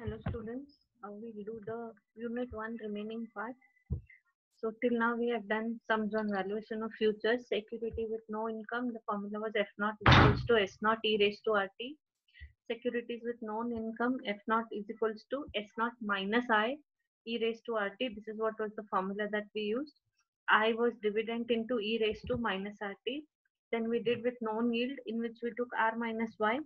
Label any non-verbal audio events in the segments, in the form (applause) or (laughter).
Hello students, uh, we'll do the unit 1 remaining part. So till now we have done sums on valuation of futures, security with no income, the formula was F naught equals to S naught E raised to RT. Securities with known income, F naught is equals to S naught minus I E raised to RT. This is what was the formula that we used. I was dividend into E raised to minus RT. Then we did with known yield in which we took R minus Y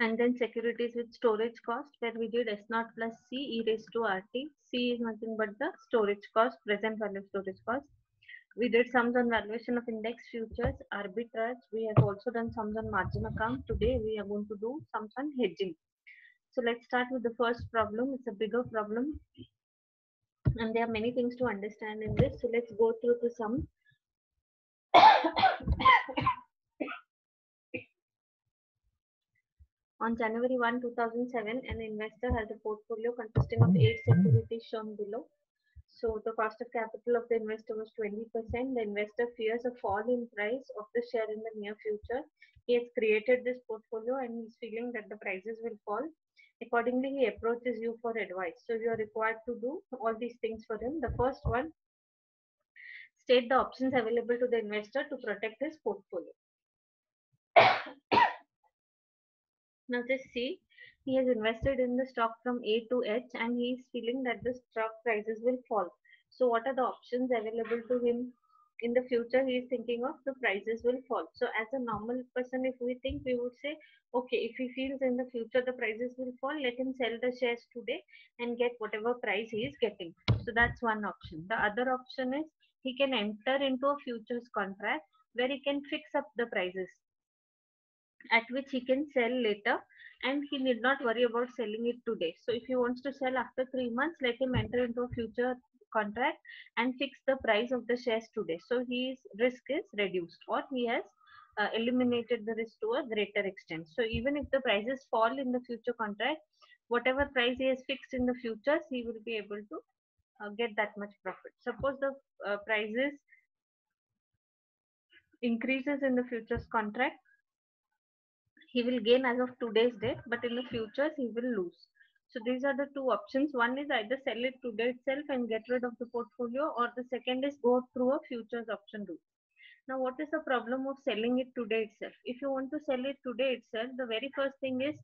and then securities with storage cost where we did S naught plus C e raised to RT. C is nothing but the storage cost, present value storage cost. We did sums on valuation of index futures, arbitrage. We have also done sums on margin account. Today we are going to do sums on hedging. So let's start with the first problem. It's a bigger problem and there are many things to understand in this. So let's go through the sum. On January 1, 2007, an investor has a portfolio consisting of eight securities shown below. So the cost of capital of the investor was 20%. The investor fears a fall in price of the share in the near future. He has created this portfolio and he's feeling that the prices will fall. Accordingly, he approaches you for advice. So you are required to do all these things for him. The first one, state the options available to the investor to protect his portfolio. Now just see, he has invested in the stock from A to H and he is feeling that the stock prices will fall. So what are the options available to him? In the future, he is thinking of the prices will fall. So as a normal person, if we think, we would say, okay, if he feels in the future the prices will fall, let him sell the shares today and get whatever price he is getting. So that's one option. The other option is he can enter into a futures contract where he can fix up the prices at which he can sell later and he need not worry about selling it today. So if he wants to sell after three months, let him enter into a future contract and fix the price of the shares today. So his risk is reduced or he has uh, eliminated the risk to a greater extent. So even if the prices fall in the future contract, whatever price he has fixed in the futures, he will be able to uh, get that much profit. Suppose the uh, prices increases in the futures contract, he will gain as of today's date, but in the futures he will lose. So these are the two options. One is either sell it today itself and get rid of the portfolio, or the second is go through a futures option route. Now, what is the problem of selling it today itself? If you want to sell it today itself, the very first thing is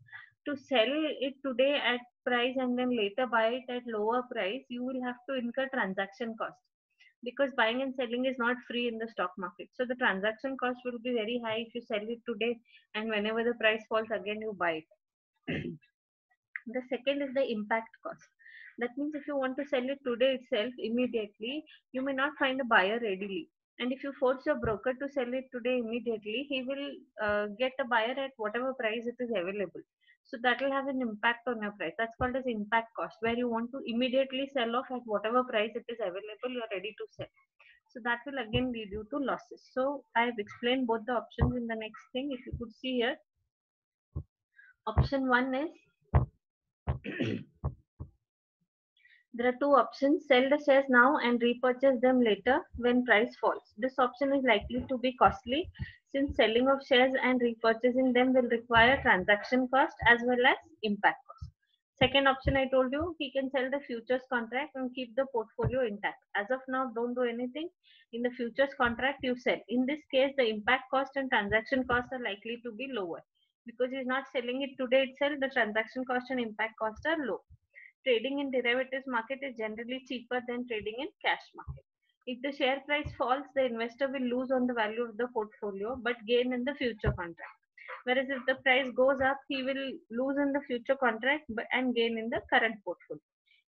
to sell it today at price and then later buy it at lower price. You will have to incur transaction cost because buying and selling is not free in the stock market. So the transaction cost will be very high if you sell it today and whenever the price falls again you buy it. (clears throat) the second is the impact cost. That means if you want to sell it today itself immediately, you may not find a buyer readily. And if you force your broker to sell it today immediately, he will uh, get a buyer at whatever price it is available. So that will have an impact on your price. That's called as impact cost, where you want to immediately sell off at whatever price it is available, you are ready to sell. So that will again lead you to losses. So I have explained both the options in the next thing. If you could see here, option one is (clears throat) there are two options sell the shares now and repurchase them later when price falls. This option is likely to be costly since selling of shares and repurchasing them will require transaction cost as well as impact cost. Second option I told you, he can sell the futures contract and keep the portfolio intact. As of now, don't do anything. In the futures contract, you sell. In this case, the impact cost and transaction cost are likely to be lower because he's not selling it today itself. The transaction cost and impact cost are low. Trading in derivatives market is generally cheaper than trading in cash market. If the share price falls, the investor will lose on the value of the portfolio but gain in the future contract. Whereas if the price goes up, he will lose in the future contract and gain in the current portfolio.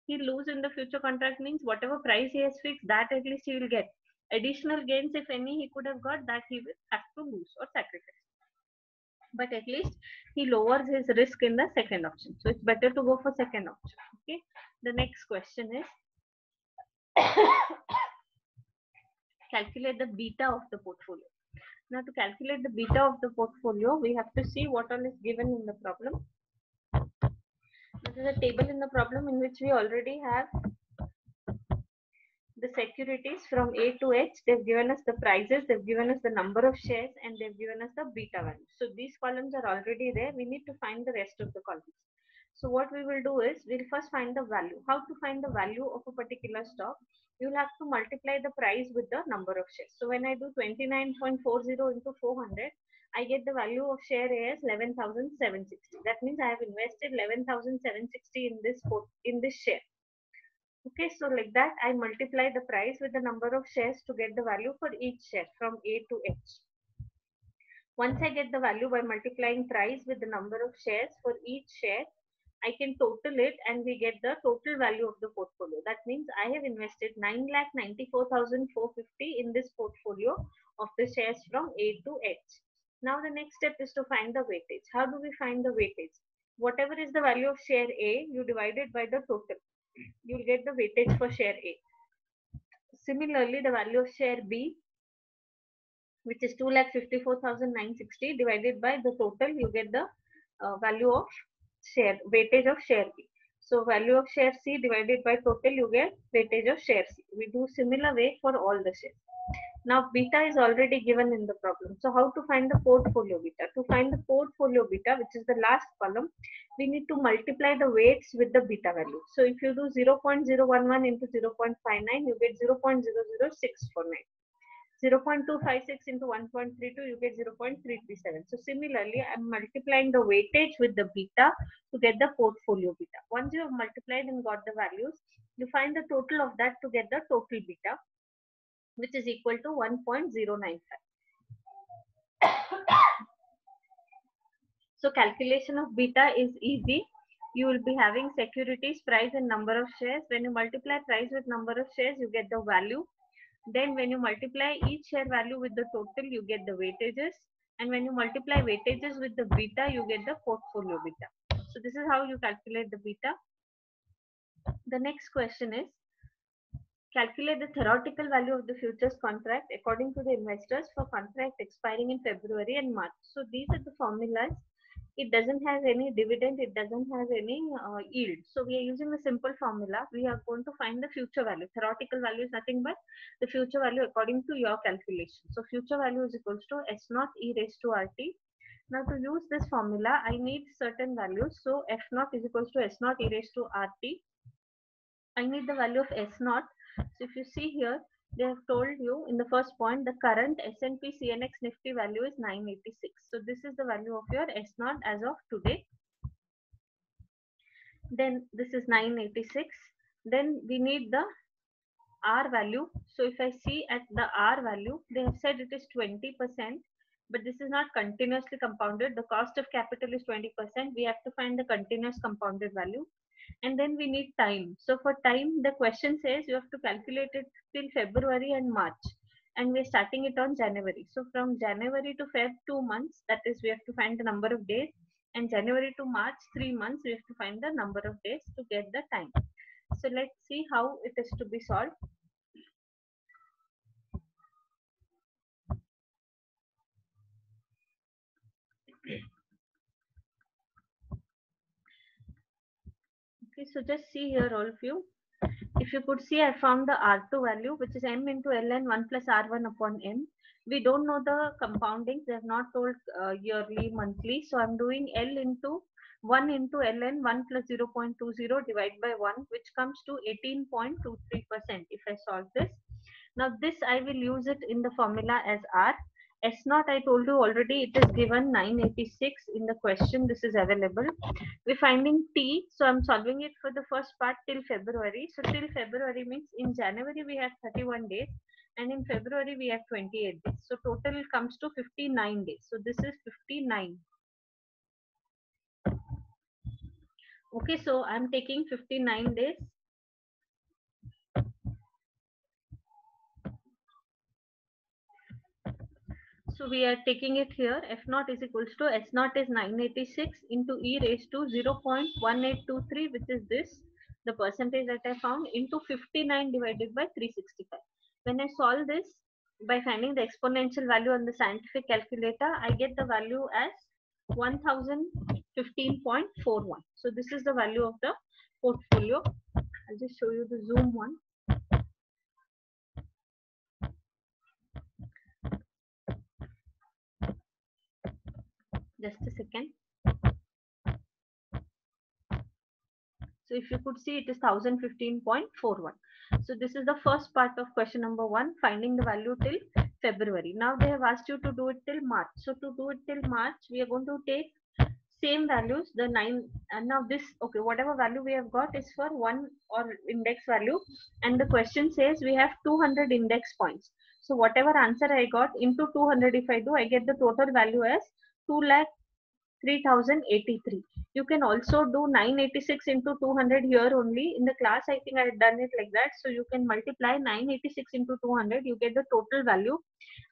He lose in the future contract means whatever price he has fixed, that at least he will get. Additional gains, if any, he could have got that he will have to lose or sacrifice. But at least he lowers his risk in the second option. So it's better to go for second option. Okay. The next question is calculate the beta of the portfolio. Now to calculate the beta of the portfolio, we have to see what all is given in the problem. This is a table in the problem in which we already have the securities from A to H. They've given us the prices, they've given us the number of shares, and they've given us the beta value. So these columns are already there. We need to find the rest of the columns. So what we will do is we'll first find the value. How to find the value of a particular stock? You'll have to multiply the price with the number of shares. So when I do 29.40 into 400, I get the value of share as 11,760. That means I have invested 11,760 in this in this share. Okay, so like that I multiply the price with the number of shares to get the value for each share from A to H. Once I get the value by multiplying price with the number of shares for each share, I can total it and we get the total value of the portfolio. That means I have invested 9,94,450 in this portfolio of the shares from A to H. Now the next step is to find the weightage. How do we find the weightage? Whatever is the value of share A, you divide it by the total. You'll get the weightage for share A. Similarly, the value of share B, which is 2,54,960 divided by the total, you get the uh, value of share weightage of share B. So value of share C divided by total you get weightage of share C. We do similar way for all the shares. Now beta is already given in the problem. So how to find the portfolio beta? To find the portfolio beta which is the last column we need to multiply the weights with the beta value. So if you do 0.011 into 0.59 you get 0.00649. 0.256 into 1.32 you get 0.337 so similarly i'm multiplying the weightage with the beta to get the portfolio beta. Once you have multiplied and got the values you find the total of that to get the total beta which is equal to 1.095 (coughs) so calculation of beta is easy. You will be having securities price and number of shares. When you multiply price with number of shares you get the value then when you multiply each share value with the total, you get the weightages. And when you multiply weightages with the beta, you get the portfolio beta. So this is how you calculate the beta. The next question is, calculate the theoretical value of the futures contract according to the investors for contract expiring in February and March. So these are the formulas it doesn't have any dividend, it doesn't have any uh, yield. So we are using a simple formula. We are going to find the future value. Theoretical value is nothing but the future value according to your calculation. So future value is equals to S naught E raised to RT. Now to use this formula, I need certain values. So F naught is equals to S naught E raised to RT. I need the value of S naught. So if you see here, they have told you in the first point the current S&P CNX Nifty value is 986. So this is the value of your S0 as of today. Then this is 986. Then we need the R value. So if I see at the R value, they have said it is 20%, but this is not continuously compounded. The cost of capital is 20%. We have to find the continuous compounded value and then we need time. So for time, the question says you have to calculate it till February and March and we're starting it on January. So from January to Feb, two months, that is we have to find the number of days and January to March, three months, we have to find the number of days to get the time. So let's see how it is to be solved. Okay, so just see here all of you. If you could see, I found the R2 value, which is M into ln 1 plus R1 upon M. We don't know the compounding. They have not told uh, yearly, monthly. So I'm doing L into 1 into ln 1 plus 0.20 divided by 1, which comes to 18.23% if I solve this. Now this I will use it in the formula as R S naught I told you already it is given 986 in the question this is available. We're finding T so I'm solving it for the first part till February. So till February means in January we have 31 days and in February we have 28 days. So total comes to 59 days. So this is 59. Okay so I'm taking 59 days So we are taking it here. F naught is equals to S naught is 986 into E raised to 0.1823, which is this, the percentage that I found into 59 divided by 365. When I solve this by finding the exponential value on the scientific calculator, I get the value as 1015.41. So this is the value of the portfolio. I'll just show you the zoom one. Just a second So if you could see, it is 1015.41. So this is the first part of question number one, finding the value till February. Now they have asked you to do it till March. So to do it till March, we are going to take same values, the nine, and now this, okay, whatever value we have got is for one or index value. And the question says we have 200 index points. So whatever answer I got into 200, if I do, I get the total value as 2 lakh 3083 you can also do 986 into 200 here only. In the class i think i had done it like that. So you can multiply 986 into 200 you get the total value.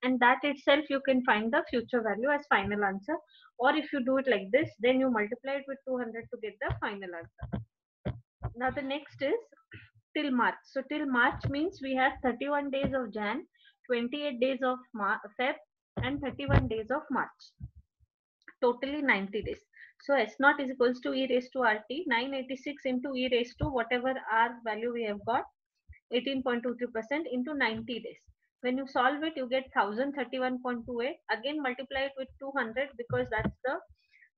And that itself you can find the future value as final answer. Or if you do it like this then you multiply it with 200 to get the final answer. Now the next is till march. So till march means we have 31 days of jan 28 days of Mar feb and 31 days of march totally 90 days. So S naught is equals to e raised to RT 986 into e raised to whatever R value we have got 18.23% into 90 days. When you solve it, you get 1031.28. Again, multiply it with 200 because that's the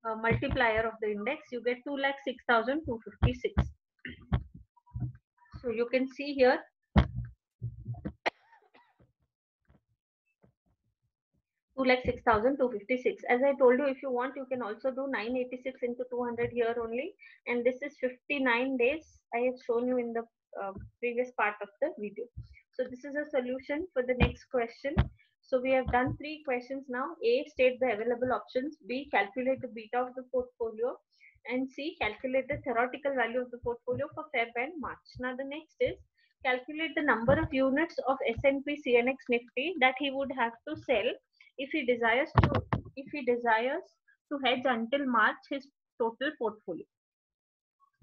uh, multiplier of the index. You get 2 lakh 6256. So you can see here thousand two fifty six. As I told you, if you want, you can also do nine eighty six into two hundred here only, and this is fifty nine days. I have shown you in the uh, previous part of the video. So this is a solution for the next question. So we have done three questions now. A, state the available options. B, calculate the beta of the portfolio. And C, calculate the theoretical value of the portfolio for Feb and March. Now the next is calculate the number of units of S&P CNX Nifty that he would have to sell if he desires to if he desires to hedge until March his total portfolio.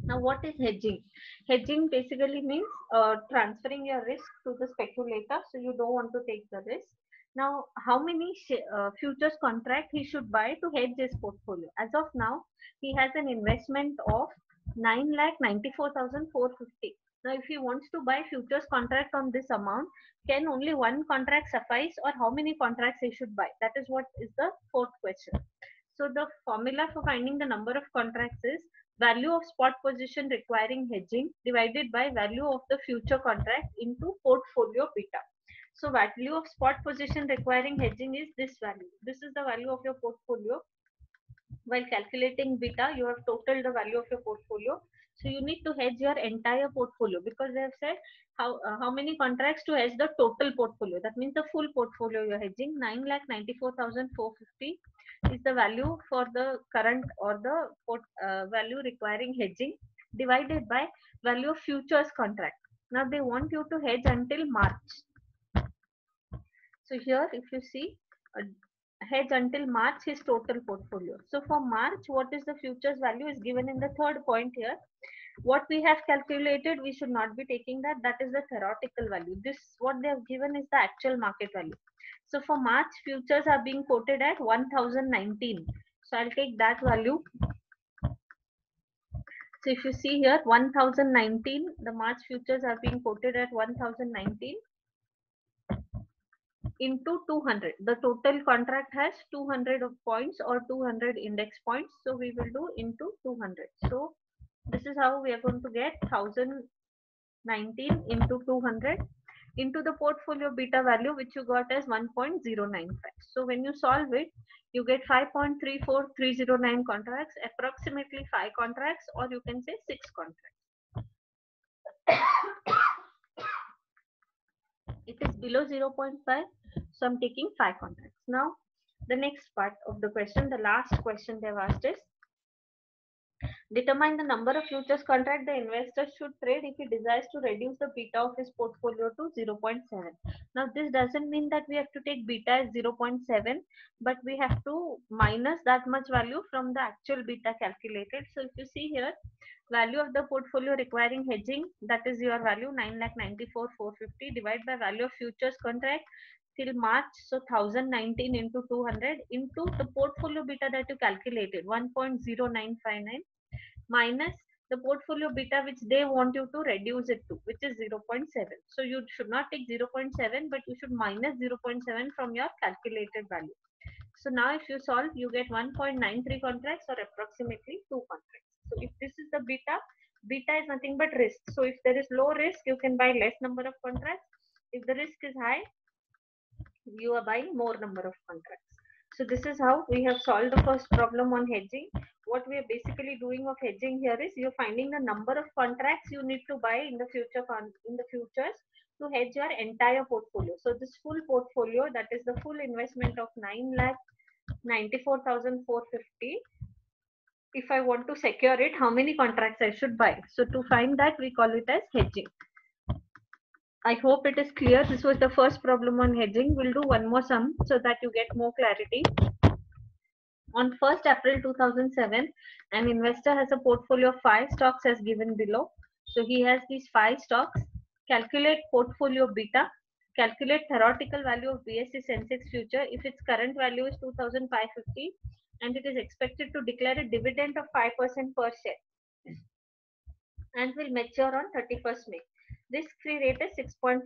Now, what is hedging? Hedging basically means uh, transferring your risk to the speculator, so you don't want to take the risk. Now, how many uh, futures contract he should buy to hedge his portfolio? As of now, he has an investment of nine lakh ninety four thousand four fifty. Now, if he wants to buy futures contract on this amount, can only one contract suffice or how many contracts he should buy? That is what is the fourth question. So the formula for finding the number of contracts is value of spot position requiring hedging divided by value of the future contract into portfolio beta. So value of spot position requiring hedging is this value. This is the value of your portfolio. While calculating beta, you have totaled the value of your portfolio so you need to hedge your entire portfolio because they have said how uh, how many contracts to hedge the total portfolio. That means the full portfolio you're hedging. Nine lakh ninety four thousand four fifty is the value for the current or the port, uh, value requiring hedging divided by value of futures contract. Now they want you to hedge until March. So here, if you see, uh, hedge until March his total portfolio. So for March, what is the futures value is given in the third point here. What we have calculated, we should not be taking that. That is the theoretical value. This what they have given is the actual market value. So for March, futures are being quoted at 1019. So I'll take that value. So if you see here, 1019, the March futures are being quoted at 1019 into 200 the total contract has 200 of points or 200 index points. So we will do into 200 so this is how we are going to get 1019 into 200 into the portfolio beta value which you got as 1.095 so when you solve it you get 5.34309 contracts approximately 5 contracts or you can say 6 contracts it is below 0.5 so I'm taking five contacts Now, the next part of the question, the last question they've asked is, determine the number of futures contract the investor should trade if he desires to reduce the beta of his portfolio to 0.7. Now, this doesn't mean that we have to take beta as 0.7, but we have to minus that much value from the actual beta calculated. So, if you see here, value of the portfolio requiring hedging, that is your value 9,94,450 divided by value of futures contract till March, so 1019 into 200 into the portfolio beta that you calculated 1.0959 minus the portfolio beta which they want you to reduce it to which is 0.7 so you should not take 0.7 but you should minus 0.7 from your calculated value so now if you solve you get 1.93 contracts or approximately 2 contracts so if this is the beta Beta is nothing but risk. So if there is low risk, you can buy less number of contracts. If the risk is high, you are buying more number of contracts. So this is how we have solved the first problem on hedging. What we are basically doing of hedging here is you're finding the number of contracts you need to buy in the future in the futures to hedge your entire portfolio. So this full portfolio, that is the full investment of 9 lakh 94,450. If I want to secure it, how many contracts I should buy? So to find that, we call it as hedging. I hope it is clear. This was the first problem on hedging. We'll do one more sum so that you get more clarity. On 1st April 2007, an investor has a portfolio of five stocks as given below. So he has these five stocks. Calculate portfolio beta. Calculate theoretical value of BSE Sensex future if its current value is 2550 and it is expected to declare a dividend of 5% per share and will mature on 31st May. Risk-free rate is 6.5%.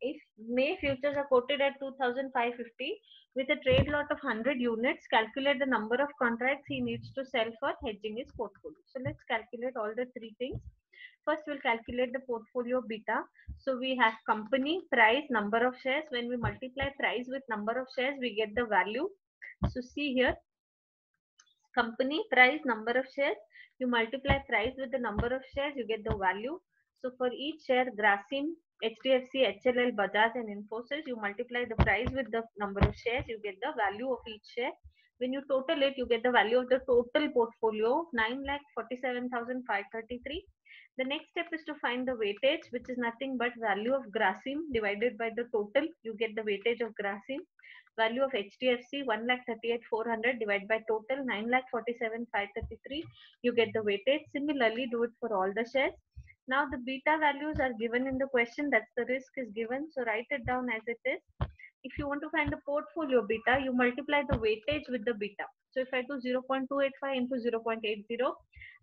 If May futures are quoted at 2,550 with a trade lot of 100 units, calculate the number of contracts he needs to sell for hedging his portfolio. So let's calculate all the three things. First, we'll calculate the portfolio beta. So we have company, price, number of shares. When we multiply price with number of shares, we get the value. So see here, company, price, number of shares. You multiply price with the number of shares, you get the value. So for each share, Grasim, HDFC, HLL, Bajaj and Infosys, you multiply the price with the number of shares, you get the value of each share. When you total it, you get the value of the total portfolio, 9,47,533. The next step is to find the weightage, which is nothing but value of Grasim divided by the total. You get the weightage of Grasim. Value of HDFC, 1,38,400 divided by total, 9,47,533. You get the weightage. Similarly, do it for all the shares. Now the beta values are given in the question. That's the risk is given. So write it down as it is. If you want to find the portfolio beta, you multiply the weightage with the beta. So if I do 0.285 into 0.80,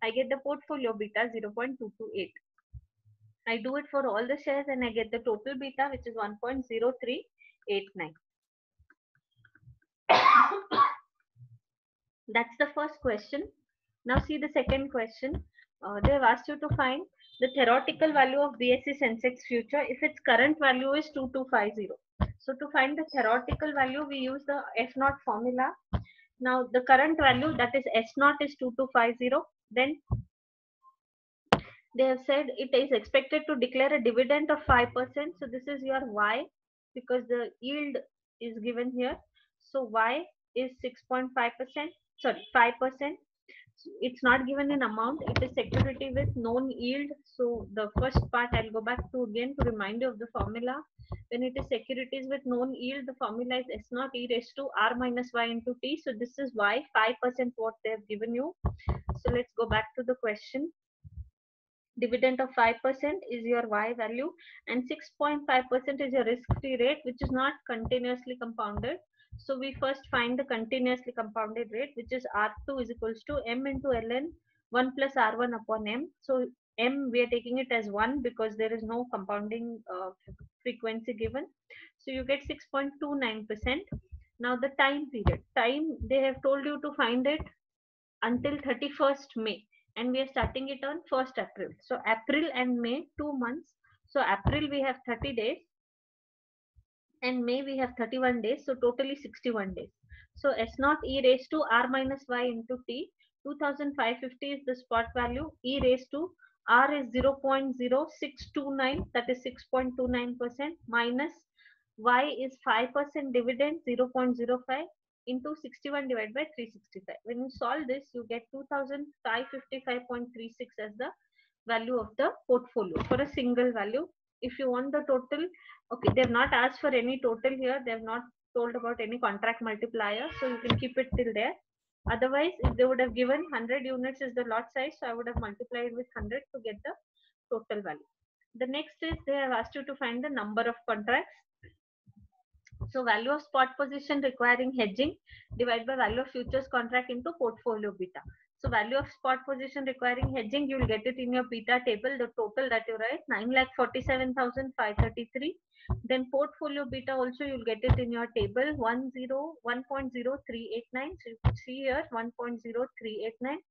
I get the portfolio beta 0.228. I do it for all the shares and I get the total beta which is 1.0389. (coughs) That's the first question. Now see the second question. Uh, they have asked you to find the theoretical value of BSE Sensex future if its current value is 2250. So to find the theoretical value, we use the F naught formula. Now the current value that is S naught is 2250. Then they have said it is expected to declare a dividend of 5%. So this is your Y because the yield is given here. So Y is 6.5%, sorry, 5% it's not given in amount it is security with known yield. So the first part i'll go back to again to remind you of the formula. When it is securities with known yield the formula is s naught e raised to r minus y into t. So this is y 5% what they have given you. So let's go back to the question. Dividend of 5% is your y value and 6.5% is your risk free rate which is not continuously compounded so we first find the continuously compounded rate, which is R2 is equals to M into Ln 1 plus R1 upon M. So M, we are taking it as 1 because there is no compounding uh, frequency given. So you get 6.29%. Now the time period. Time, they have told you to find it until 31st May. And we are starting it on 1st April. So April and May, two months. So April we have 30 days and May we have 31 days, so totally 61 days. So S naught e raised to r minus y into t, 2550 is the spot value, e raised to r is 0.0629, that is 6.29% minus y is 5% dividend 0.05 into 61 divided by 365. When you solve this, you get 2555.36 as the value of the portfolio for a single value. If you want the total, okay they have not asked for any total here. They have not told about any contract multiplier so you can keep it till there. Otherwise if they would have given 100 units is the lot size so i would have multiplied with 100 to get the total value. The next is they have asked you to find the number of contracts. So value of spot position requiring hedging divided by value of futures contract into portfolio beta So value of spot position requiring hedging, you will get it in your beta table, the total that you write, 9,47,533. Then portfolio beta also you'll get it in your table, 1, 0, 1.0389. So you can see here 1.0389.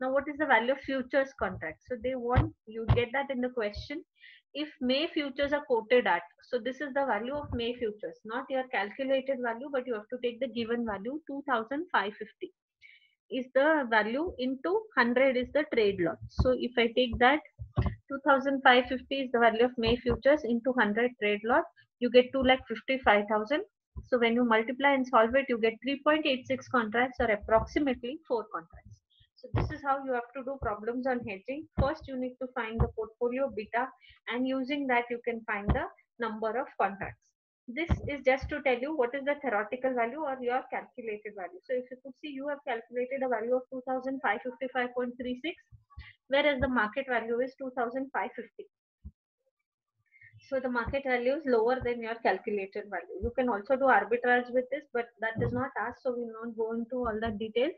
Now what is the value of futures contract? So they want, you get that in the question. If May futures are quoted at, so this is the value of May futures, not your calculated value, but you have to take the given value 2550 is the value into 100 is the trade lot. So if I take that 2550 is the value of May futures into 100 trade lot, you get 2 lakh 55,000. So when you multiply and solve it, you get 3.86 contracts or approximately 4 contracts. So this is how you have to do problems on hedging. First, you need to find the portfolio beta and using that you can find the number of contracts this is just to tell you what is the theoretical value or your calculated value. So if you could see, you have calculated a value of 2555.36, whereas the market value is 2550. So the market value is lower than your calculated value. You can also do arbitrage with this, but that is not asked. So we will not go into all the details.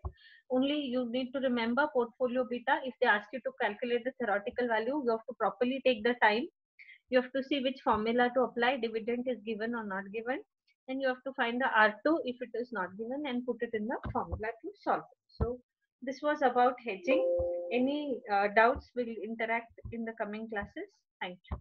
Only you need to remember portfolio beta. If they ask you to calculate the theoretical value, you have to properly take the time you have to see which formula to apply dividend is given or not given and you have to find the R2 if it is not given and put it in the formula to solve it. So this was about hedging. Any uh, doubts will interact in the coming classes. Thank you.